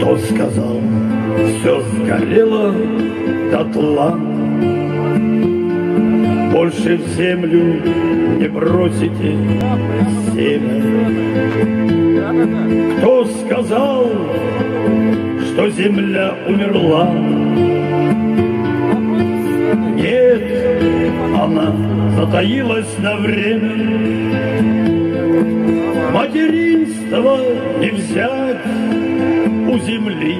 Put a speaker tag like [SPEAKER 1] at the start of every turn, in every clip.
[SPEAKER 1] Кто сказал, все сгорело дотла? Больше в землю не бросите семя. Кто сказал, что земля умерла? Нет, она затаилась на время. Материнство не взять у земли,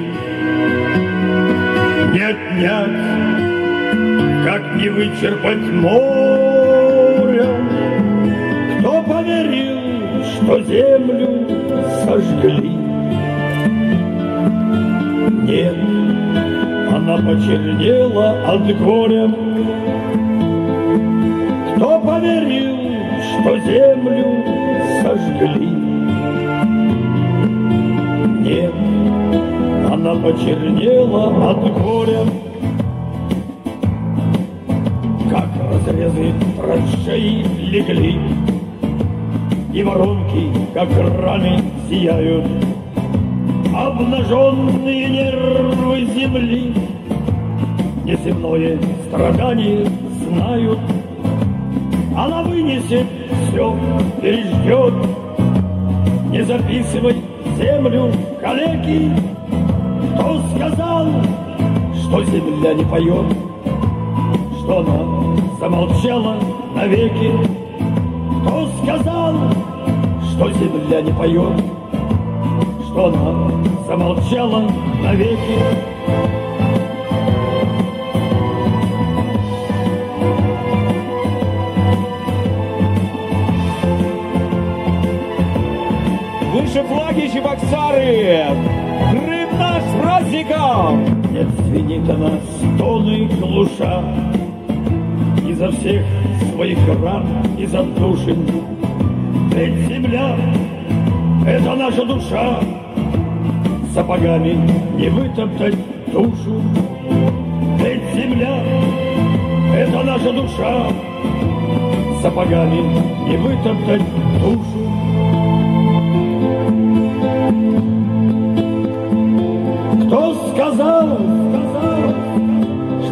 [SPEAKER 1] не отнять, как не вычерпать море. Кто поверил, что землю сожгли? Нет, она почернела от горя. Кто поверил, что землю сожгли? Она почернела от горя. Как разрезы траншеи легли, И воронки, как раны, зияют, Обнаженные нервы земли Неземное страдание знают, Она вынесет все, переждет. Не записывай землю, калеки, Кто сказал, что земля не поет, Что она замолчала навеки, Кто сказал, что земля не поет, Что она замолчала навеки.
[SPEAKER 2] Выше флаги Чебоксары! Крым наш с праздником!
[SPEAKER 1] Звенит она стоны глуша. Изо всех своих ран, из отдушин Ведь земля — это наша душа. Сапогами не вытоптать душу. Ведь земля — это наша душа. Сапогами не вытоптать душу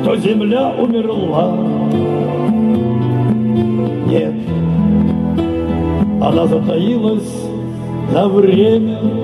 [SPEAKER 1] что земля умерла? Нет, она затаилась на время.